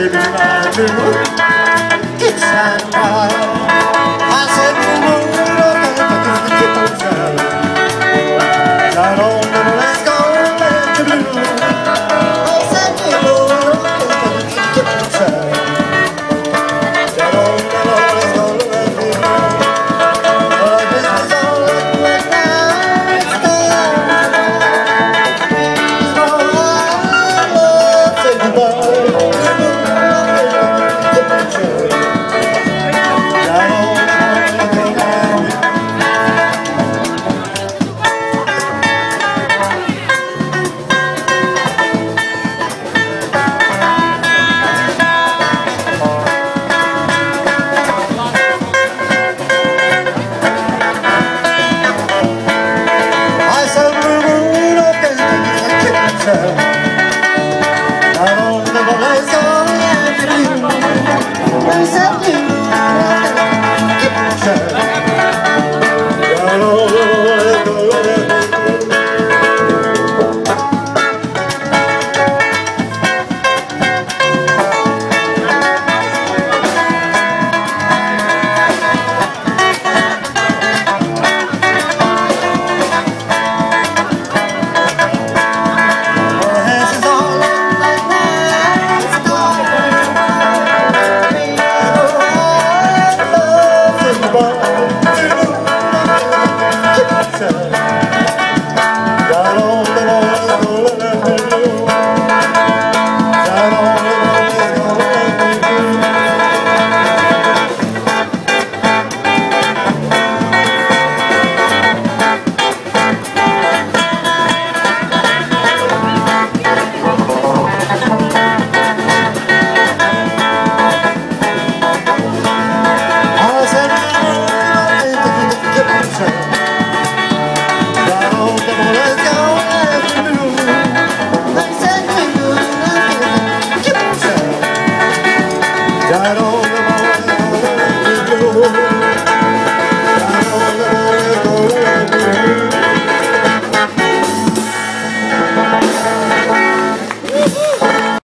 I 자